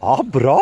Ja, bra!